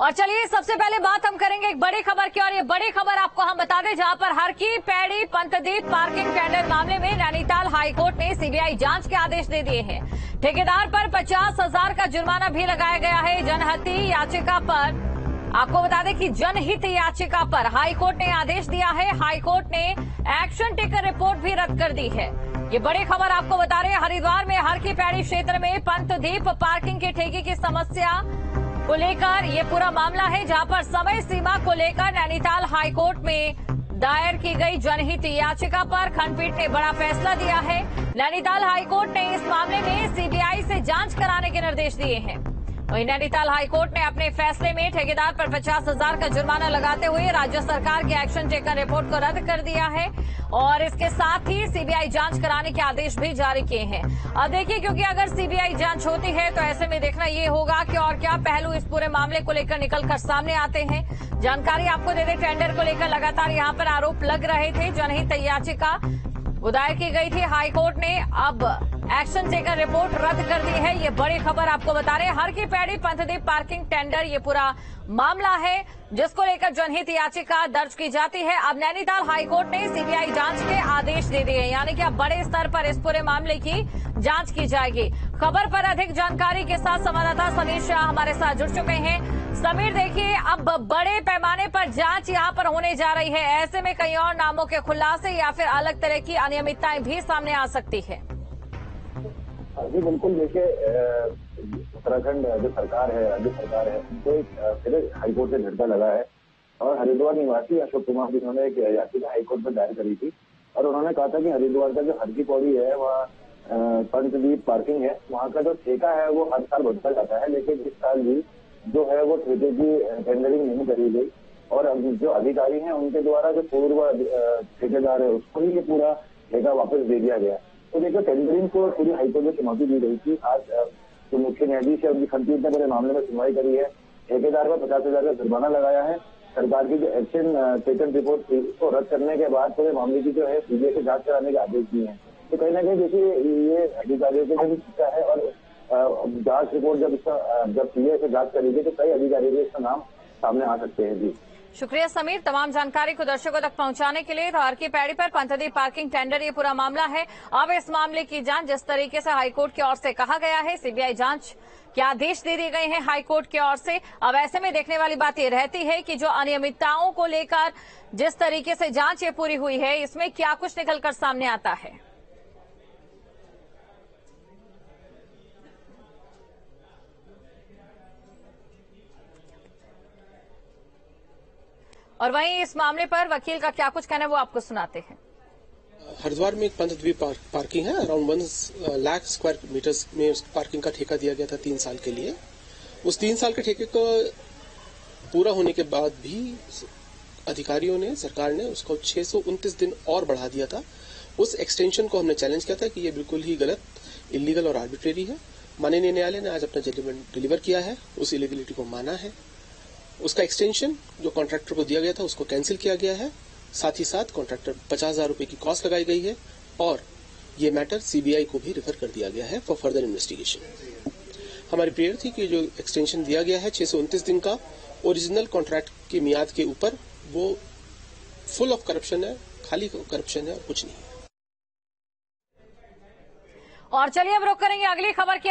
और चलिए, सबसे पहले बात हम करेंगे एक बड़ी खबर की, और ये बड़ी खबर आपको हम बता दें, जहाँ पर हर की पैड़ी पंतदीप पार्किंग टेंडर मामले में नैनीताल हाईकोर्ट ने सीबीआई जाँच के आदेश दे दिए हैं। ठेकेदार पर पचास हज़ार का जुर्माना भी लगाया गया है। जनहति याचिका पर आपको बता दें कि जनहित याचिका पर हाईकोर्ट ने आदेश दिया है। हाईकोर्ट ने एक्शन टेकर रिपोर्ट भी रद्द कर दी है। ये बड़ी खबर आपको बता रहे हरिद्वार में हर की पैड़ी क्षेत्र में पंतदीप पार्किंग के ठेके की समस्या को लेकर ये पूरा मामला है, जहाँ पर समय सीमा को लेकर नैनीताल हाईकोर्ट में दायर की गई जनहित याचिका पर खंडपीठ ने बड़ा फैसला दिया है। नैनीताल हाईकोर्ट ने इस मामले में सीबीआई से जाँच कराने के निर्देश दिए हैं। वहीं नैनीताल हाईकोर्ट ने अपने फैसले में ठेकेदार पर पचास हज़ार का जुर्माना लगाते हुए राज्य सरकार की एक्शन टेकर रिपोर्ट को रद्द कर दिया है और इसके साथ ही सीबीआई जाँच कराने के आदेश भी जारी किए हैं। अब देखिए, क्योंकि अगर सीबीआई जाँच होती है तो ऐसे में देखना ये होगा कि और क्या पहलू इस पूरे मामले को लेकर निकलकर सामने आते हैं। जानकारी आपको दे दें, टेंडर को लेकर लगातार यहाँ पर आरोप लग रहे थे। जनहित याचिका दायर की गई थी हाईकोर्ट ने। अब एक्शन टेकर रिपोर्ट रद्द कर दी है, ये बड़ी खबर आपको बता रहे हर की पैड़ी पंथदीप पार्किंग टेंडर, ये पूरा मामला है, जिसको लेकर जनहित याचिका दर्ज की जाती है। अब नैनीताल हाईकोर्ट ने सीबीआई जाँच के आदेश दे दिए यानी कि अब बड़े स्तर पर इस पूरे मामले की जाँच की जाएगी। खबर पर अधिक जानकारी के साथ संवाददाता समीर शाह हमारे साथ जुड़ चुके हैं। समीर, देखिए, अब बड़े पैमाने पर जाँच यहाँ पर होने जा रही है। ऐसे में कई और नामों के खुलासे या फिर अलग तरह की अनियमितताएँ भी सामने आ सकती है। जी, बिल्कुल, देखिए उत्तराखंड जो सरकार है, राज्य सरकार है, उनको एक फिर हाईकोर्ट से झटका लगा है। और हरिद्वार निवासी अशोक कुमार जिन्होंने एक याचिका हाईकोर्ट में दायर करी थी। और उन्होंने कहा था कि हरिद्वार का जो हरकी पौड़ी है, वह पंचदीप पार्किंग है, वहाँ का जो ठेका है, वो हर साल बढ़ता जाता है, लेकिन इस साल भी जो है, वो ठेके की टेंडरिंग नहीं करी गई। और जो अधिकारी हैं, उनके द्वारा जो पूर्व ठेकेदार है, उसको ही पूरा ठेका वापस दे दिया गया। तो देखो टेंडरिंग को पूरी हाईकोर्ट में चुनौती दी गई थी। आज जो मुख्य न्यायाधीश है, उनकी खंडपीठ ने पूरे मामले में सुनवाई करी है। ठेकेदार पर पचास हज़ार का जुर्माना लगाया है। सरकार की जो एक्शन टेकन रिपोर्ट थी, उसको रद्द करने के बाद पूरे मामले की जो है सीबीआई से जाँच कराने के आदेश दिए हैं। तो कहीं ना कहीं देखिए, ये अधिकारियों के भी शिक्षा है और जाँच रिपोर्ट जब इसका जब सीबीआई से जाँच करेगी तो कई अधिकारी भी इसका नाम सामने आ सकते हैं जी। शुक्रिया समीर, तमाम जानकारी को दर्शकों तक पहुँचाने के लिए तो हर की पैड़ी पर पंथदी पार्किंग टेंडर, ये पूरा मामला है। अब इस मामले की जाँच जिस तरीके से हाईकोर्ट की ओर से कहा गया है, सीबीआई जाँच के आदेश दे दिए गए हैं हाईकोर्ट की ओर से। अब ऐसे में देखने वाली बात ये रहती है कि जो अनियमितताओं को लेकर जिस तरीके से जाँच ये पूरी हुई है, इसमें क्या कुछ निकलकर सामने आता है? और वहीं इस मामले पर वकील का क्या कुछ कहना है वो आपको सुनाते हैं। हरिद्वार में एक पंचद्वीप पार्क, पार्किंग है। Around one lakh square metres में पार्किंग का ठेका दिया गया था तीन साल के लिए। उस तीन साल के ठेके को पूरा होने के बाद भी अधिकारियों ने सरकार ने उसको छह दिन और बढ़ा दिया था। उस एक्सटेंशन को हमने चैलेंज किया था कि ये बिल्कुल ही गलत इलीगल और आर्बिट्रेरी है। माननीय न्यायालय ने आज अपना जजमेंट डिलीवर किया है। उस इलीगलिटी को माना है। उसका एक्सटेंशन जो कॉन्ट्रैक्टर को दिया गया था, उसको कैंसिल किया गया है। साथ ही साथ कॉन्ट्रैक्टर पचास हज़ार रुपये की कॉस्ट लगाई गई है और ये मैटर सीबीआई को भी रेफर कर दिया गया है फॉर फर्दर इन्वेस्टिगेशन हमारी प्रेयर थी कि जो एक्सटेंशन दिया गया है छह दिन का ओरिजिनल कॉन्ट्रैक्ट की मियाद के ऊपर वो फुल ऑफ़ करप्शन है, खाली करप्शन है और कुछ नहीं है। और चलिए अब रुक करेंगे अगली खबर की।